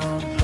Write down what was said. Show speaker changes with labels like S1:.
S1: down.